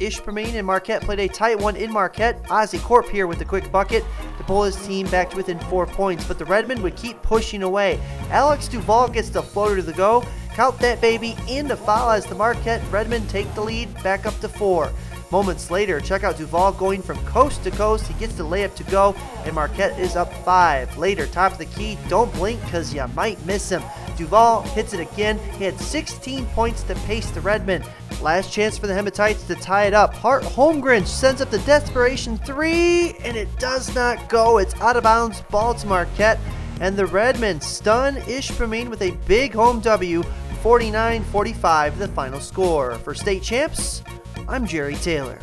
Ishpeming and Marquette played a tight one in Marquette. Ozzy Corp here with the quick bucket to pull his team back to within four points, but the Redmen would keep pushing away. Alex Duval gets the floater to the go. Count that baby in the foul as the Marquette Redmen take the lead back up to four. Moments later, check out Duval going from coast to coast. He gets the layup to go, and Marquette is up five. Later, top of the key, don't blink because you might miss him. Duval hits it again. He had 16 points to pace the Redmen. Last chance for the Hematites to tie it up. Hart Holmgren sends up the desperation three, and it does not go. It's out of bounds, ball to Marquette, and the Redmen stun Ishpeming with a big home W, 49-45 the final score. For state champs, I'm Jerry Taylor.